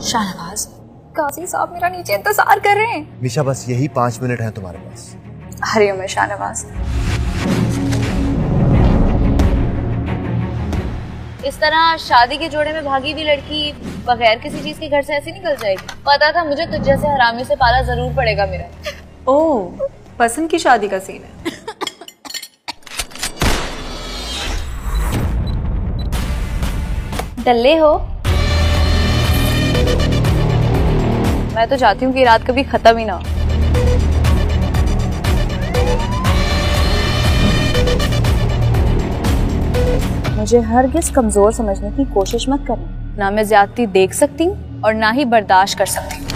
शाहनवाज काजी साहब मेरा नीचे इंतज़ार कर रहे हैं। मिशा बस यही पाँच मिनट हैं तुम्हारे पास। हरिओम शाहनवाज। इस तरह शादी के जोड़े में भागी हुई लड़की बगैर किसी चीज़ के घर से ऐसे निकल जाएगी। पता था मुझे तुझ जैसे हरामी से पाला ज़रूर पड़ेगा मेरा। ओह पसंद की शादी का सीन है। डल्ले हो मैं तो चाहती हूँ कि रात कभी खत्म ही ना मुझे हर किस कमज़ोर समझने की कोशिश मत करना ना मैं ज्यादती देख सकती हूँ और ना ही बर्दाश्त कर सकती हूँ।